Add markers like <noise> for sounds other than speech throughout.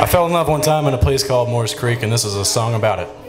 I fell in love one time in a place called Morris Creek, and this is a song about it.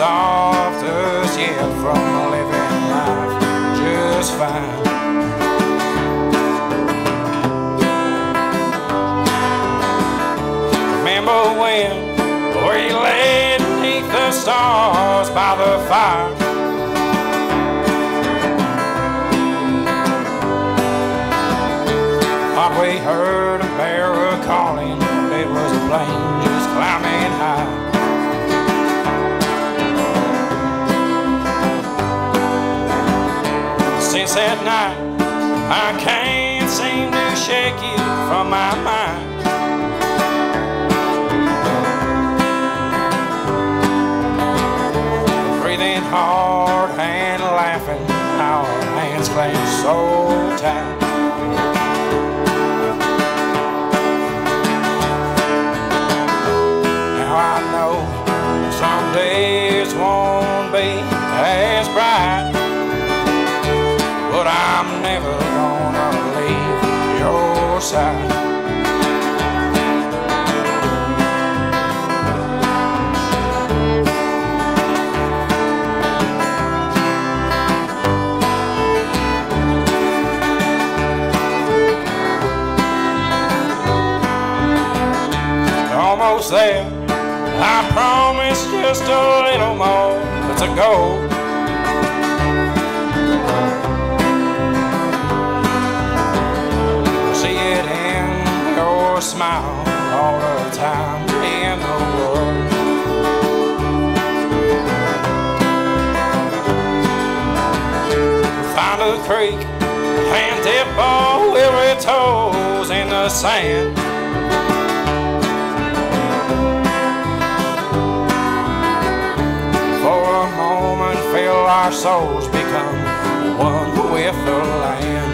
Nothing soft as yet from living life just fine. Remember when we lay beneath the stars by the fire? Since that night, I can't seem to shake you from my mind. Breathing hard and laughing, our hands clenched so tight. Your side. Almost there. I promise just a little more. It's a time in the world. Find a creek and dip all weary toes in the sand. For a moment, feel our souls become one with the land.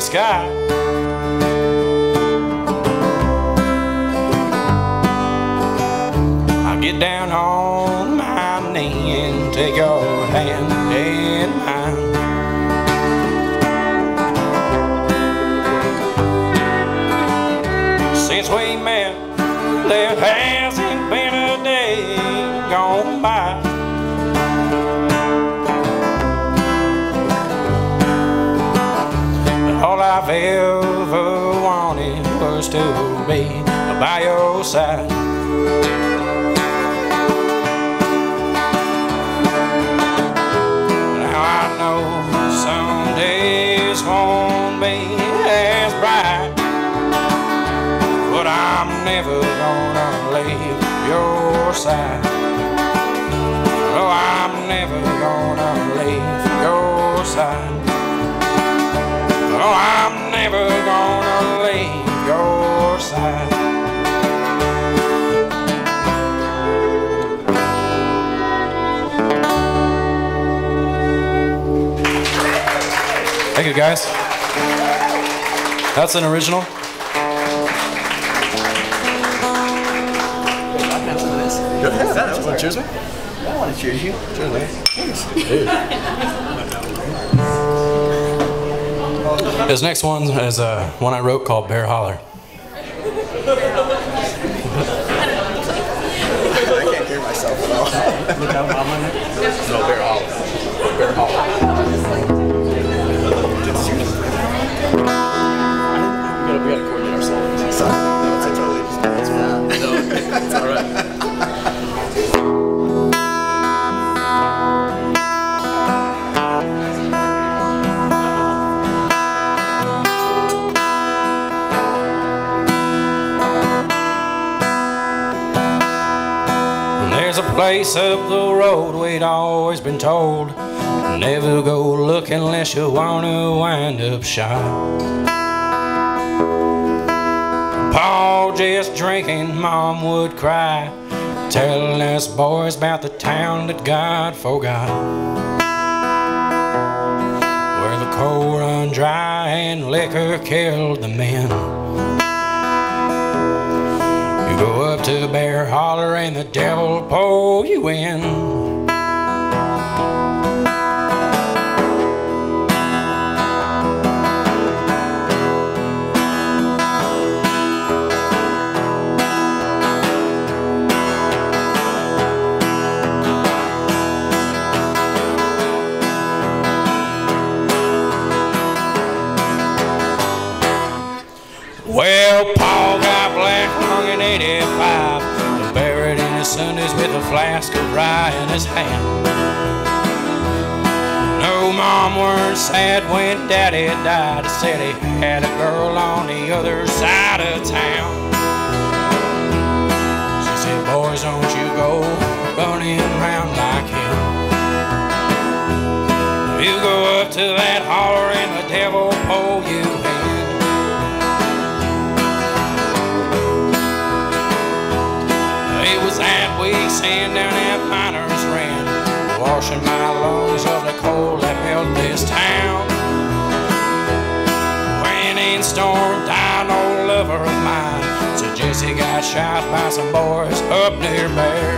Sky. I get down on my knee and take your hand in mine. Since we met, there hasn't by Thank you, guys. That's an original. Cheers, man. I want to cheer you. cheers you. This next one is uh, one I wrote called Bear Holler. I can't hear myself at all. No, Bear Holler. Bear Hollow. No, it's totally. Just. No, it's all. Right. There's a place up the road we'd always been told Never go look unless you wanna wind up shot Paul just drinking, mom would cry. Telling us boys about the town that God forgot. Where the coal run dry and liquor killed the men. You go up to Bear Holler and the devil pull you in. Flask of rye in his hand. No, Mom weren't sad when Daddy died. Said he had a girl on the other side of town. She said, Boys, don't you go running around like him. You go up to that washing my lungs of the cold that built this town. When in storm an old lover of mine, so Jesse got shot by some boys up near Bear.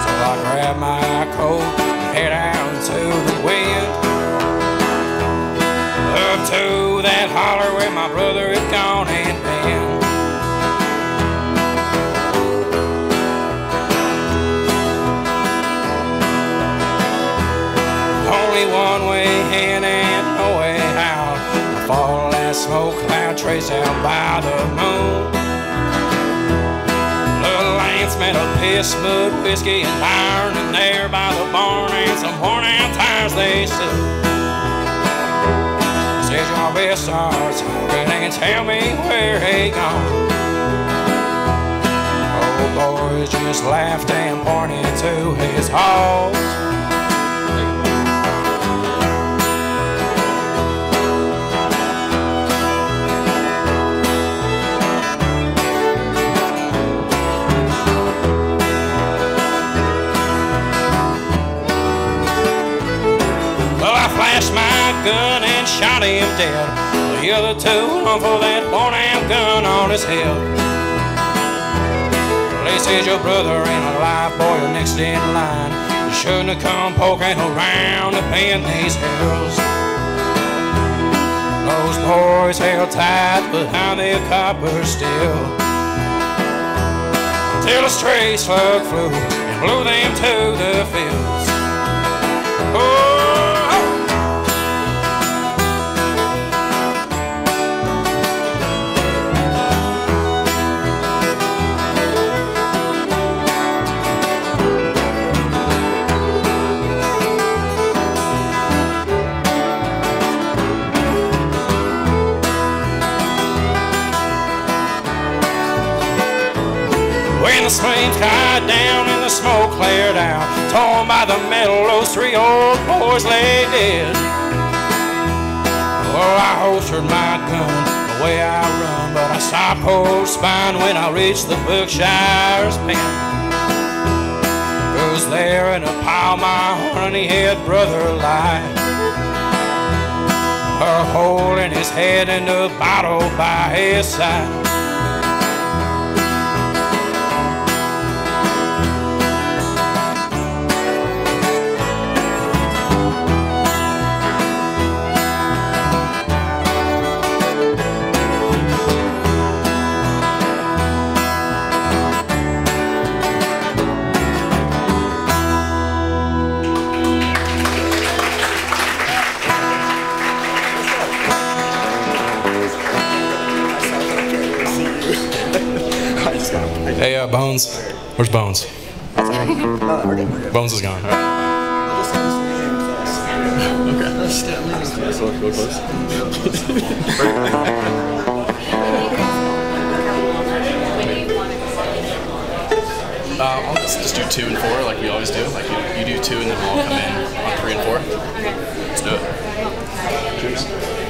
So I grabbed my coat and head out to the wind. Up to that holler where my brother had gone trace out by the moon. Little Lance smelled of piss, mud, whiskey, and iron, and there by the barn and some worn out tires they. Said your best start talking and tell me where he gone. Old boys just laughed and pointed to his halls. Gun and shot him dead. The other two hung for that one damn gun on his head. They said your brother ain't alive, boy, you're next in line. You shouldn't have come poking around up in these hills. Those boys held tight behind their copper steel. Till a stray slug flew and blew them to the fields. When the flames died down and the smoke cleared out, torn by the metal, those three old boys lay dead. Well, I holstered my gun the way I run, but I stopped cold spine when I reached the Berkshire's pen. Cause there in a pile my honey head brother lied. Her holding his head in the bottle by his side. Where's Bones? No, we're good, we're good. Bones is gone. All right. Just- just lean in close. Okay. So. Uh, I'll just, just do two and four like we always do. Like you, you do two and then we'll all come in on three and four. Let's do it. Cheers.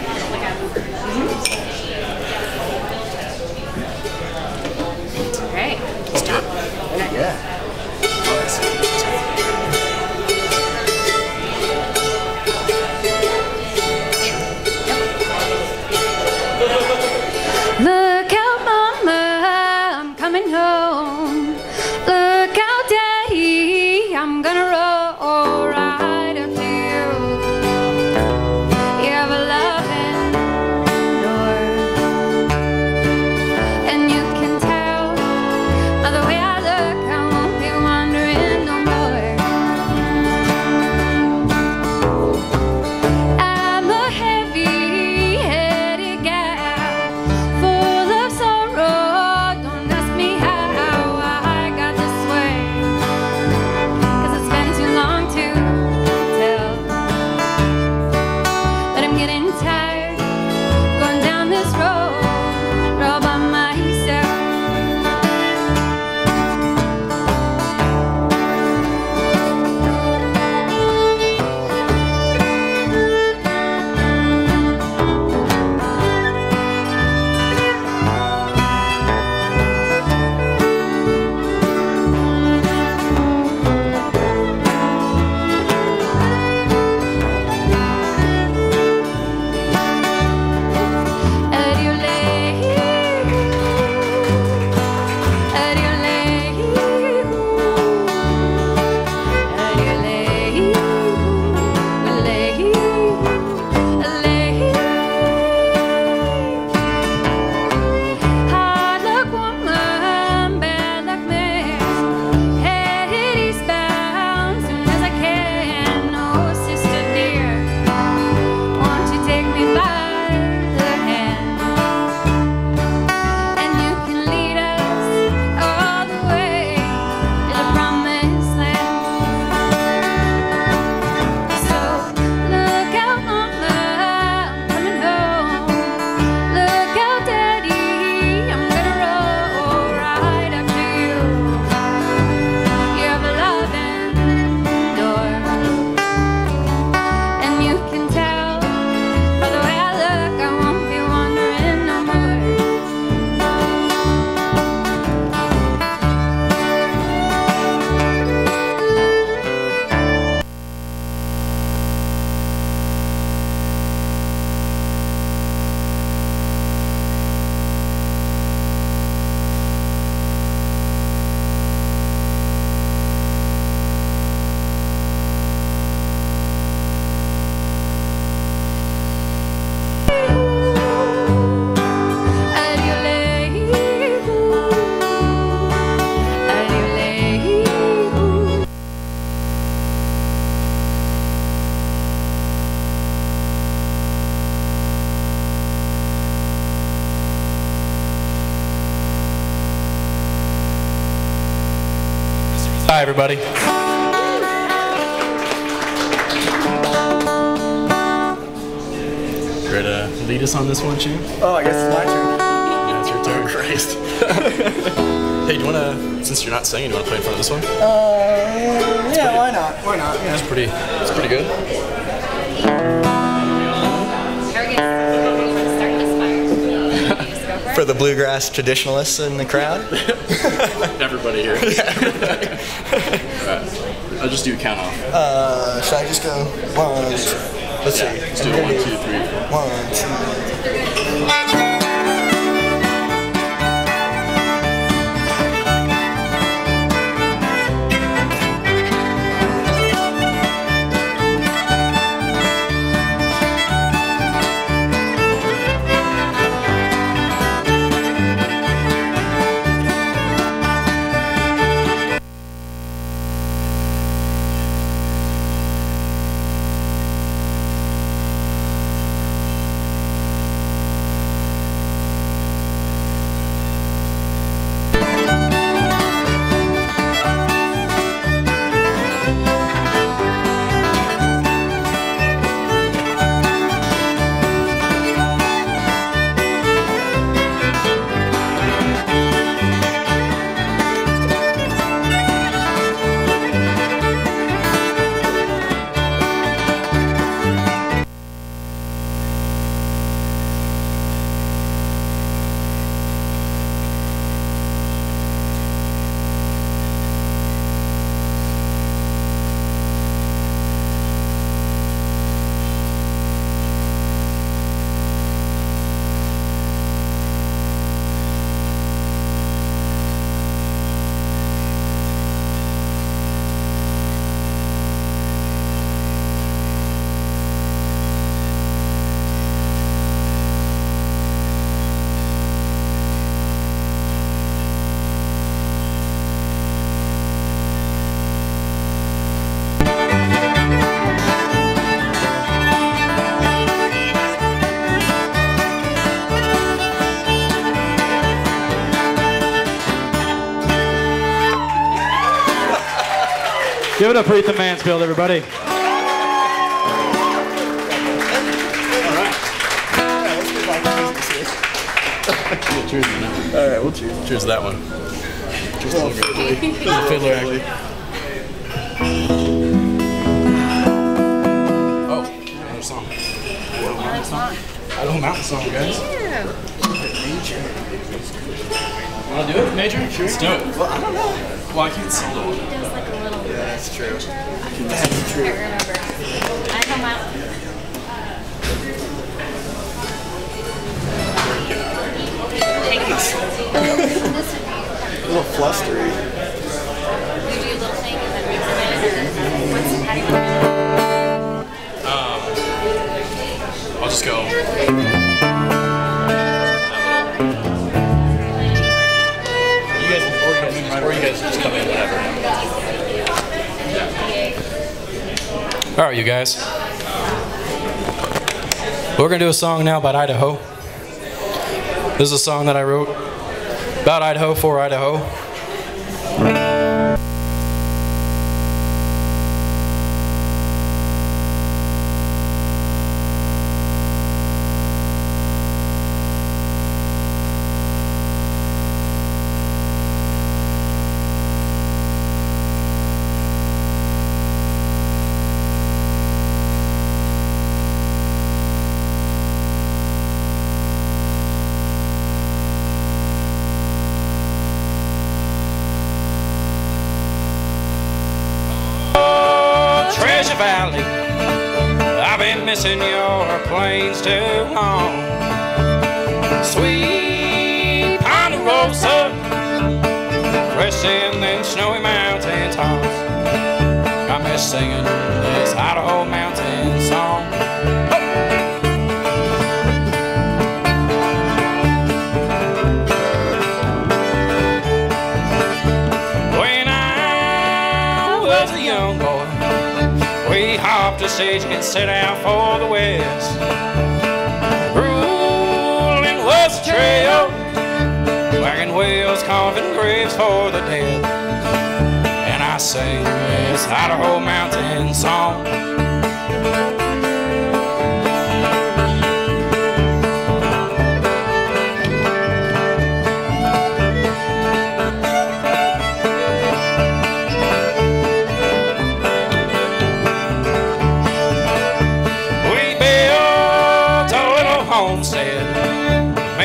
Lead us on this one, Shane? Oh, I guess it's my turn. Yeah, it's your turn. Christ. <laughs> hey, do you want to, since you're not singing, do you want to play in front of this one? Uh, yeah, why not? Why not? Yeah. It's pretty, it's pretty good. <laughs> For the bluegrass traditionalists in the crowd. <laughs> Everybody here. Alright. I'll just do a count off. Uh, should I just go one, Let's Yeah, see. let's do it. One, two, three, four. One, two. Give it up for Ethan Mansfield, everybody. Yeah, cheers, man. All right, we'll choose. Cheers to that one. Cheers to the fiddler, actually. Oh, another song. Idaho Mountain song. Idaho Mountain song, guys. Want to do it, Major? Sure. Let's do it. Well, I don't know. Well, I can't solo. Does like a little. Yeah, that's true. I can't remember. I come out. Take. <laughs> A little flustery. You do a little thing and then mix it in. or What's how do you? I'll just go. You guys, or you guys, or you guys just come in, whatever. All right, you guys. We're going to do a song now about Idaho. This is a song that I wrote about Idaho for Idaho. Valley, I've been missing your plains too long. Sweet Ponderosa, fresh in them snowy mountain tops. I miss singing this Idaho mountain a stage and set out for the west. Ruling was the trail, wagon wheels carving graves for the dead. And I sang this Idaho mountain song.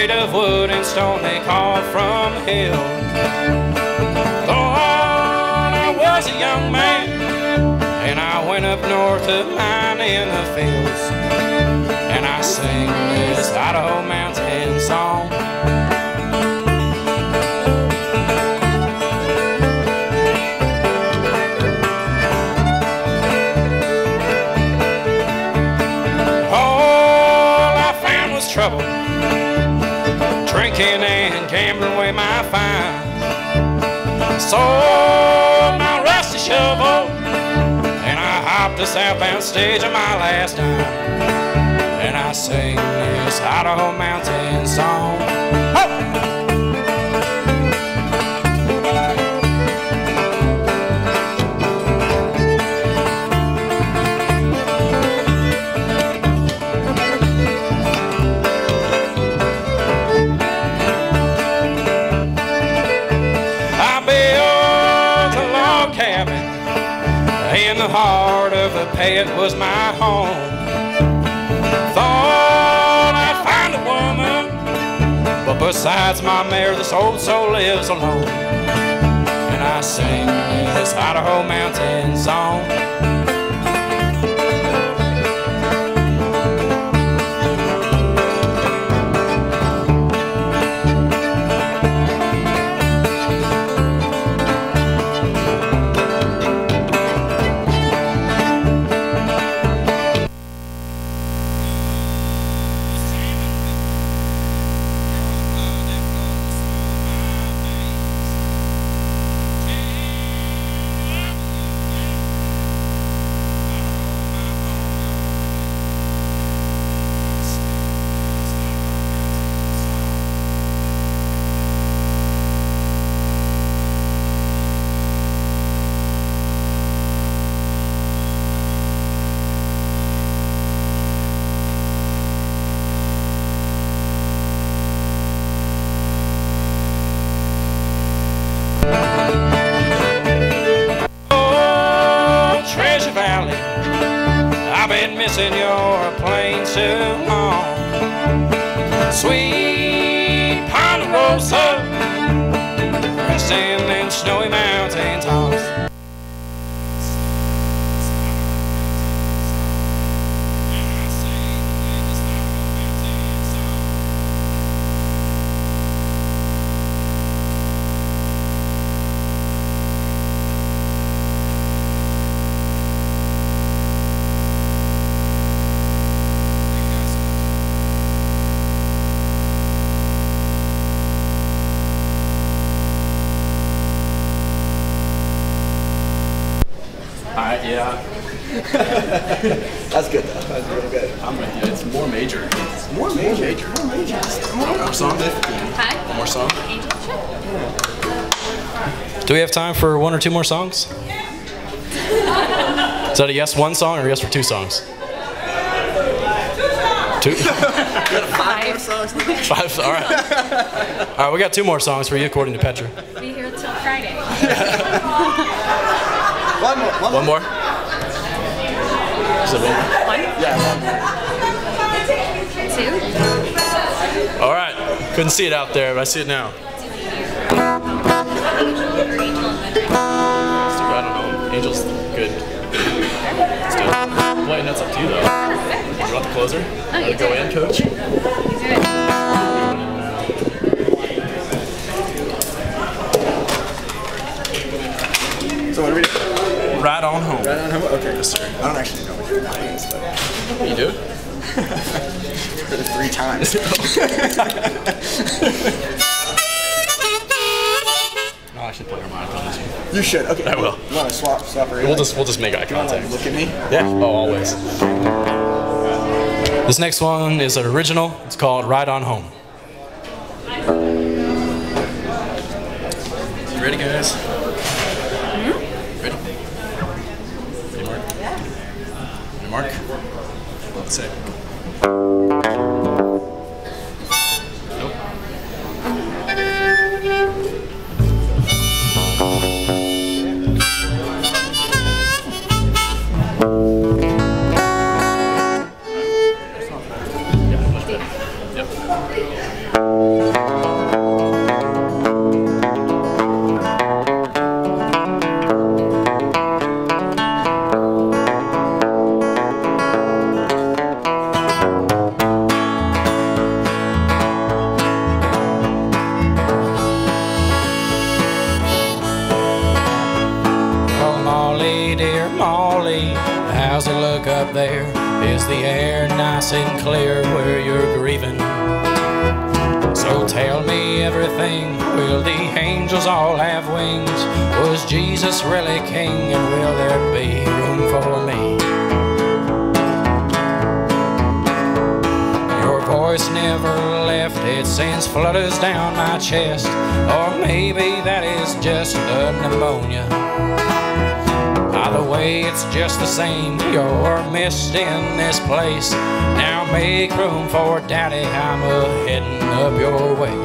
Made of wood and stone they called from the hill. Thought I was a young man and I went up north to mine in the fields, and I sing this Idaho mountain song. Sold my rusty shovel, and I hopped the southbound stage of my last time. And I sing this Idaho mountain song. Pit was my home. Thought I'd find a woman, but besides my mare, this old soul lives alone. And I sing this Idaho mountain song. Yeah. <laughs> That's good though. That's real good. I'm with you. It's more major. It's More major. More major. one more song. Hi. One more song. Angel, sure. Do we have time for one or two more songs? Is that a yes one song or yes for two songs? Two? <laughs> Five. Five? All right. All right, we got two more songs for you according to Petra. Be here till Friday. <laughs> One more. One, One more. Is it one? One, Yeah. One. two. All right. Couldn't see it out there, but I see it now. I don't know. Angel's good. Let's do. Wait, that's up to you though. You want the closer? Oh, Let it go in, coach. Do it. So what do we do? Right on home. Right on home? Okay. Yes, sir. I don't actually know which one it is, but You do? <laughs> heard it three times. <laughs> Oh, I should put your mic on this one. you should. Okay. I will. You want to swap? Swap her? We'll just we'll just make eye You want to contact. look at me? Yeah. Oh, always. This next one is an original. It's called Ride On Home. You ready, guys? Flutters down my chest. Or maybe that is just a pneumonia. Either way, it's just the same. You're missed in this place. Now make room for Daddy. I'm a heading up your way.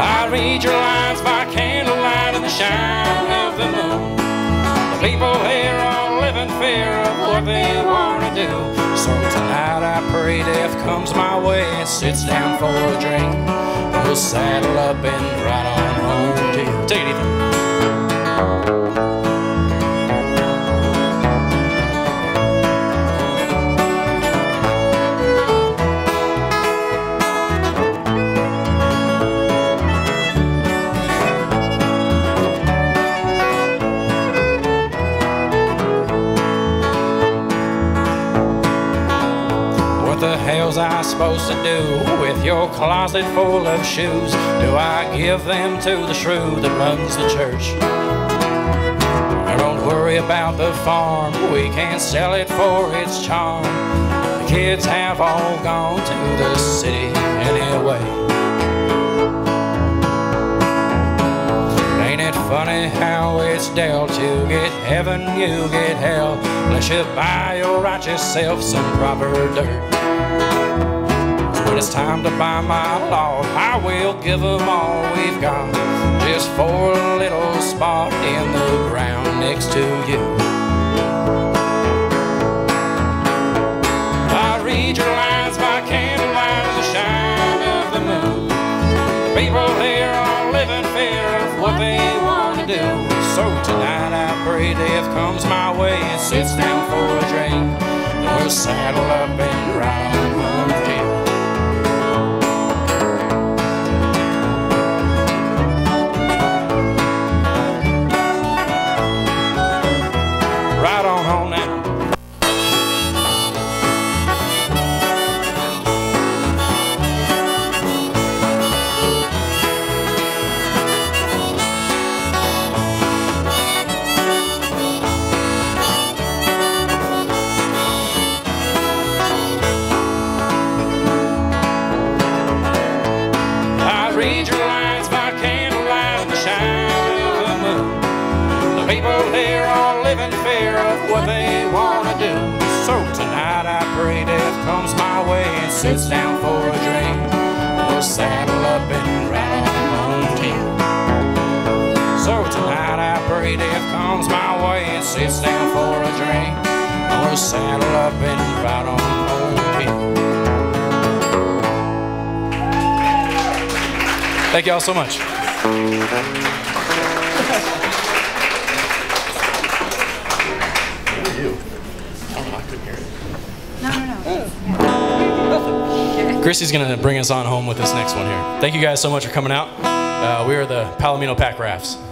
I read your lines by candlelight in the shine fear of what they want to do. So tonight I pray death comes my way and sits down for a drink. We'll saddle up and ride on home. Take it, Ethan. Supposed to do with your closet full of shoes? Do I give them to the shrew that runs the church? Don't worry about the farm, we can't sell it for its charm. The kids have all gone to the city anyway. Ain't it funny how it's dealt? You get heaven, you get hell, unless you buy your righteous self some proper dirt. When it's time to buy my Lord, I will give them all we've got, just for a little spot in the ground next to you. I read your lines by candlelight the shine of the moon. The people here all live in fear of what they want to do. So tonight I pray death comes my way and sits down for a drink. We'll saddle up and ride read your lines by candlelight in the shine of the moon. The people here all live in fear of what they want to do. So tonight I pray death comes my way and sits down for a drink. We'll saddle up and ride on home. So tonight I pray death comes my way and sits down for a drink. We'll saddle up and ride on home to you. Thank y'all so much. Christy's gonna bring us on home with this next one here. Thank you guys so much for coming out. Uh, we are the Palomino Packrafts.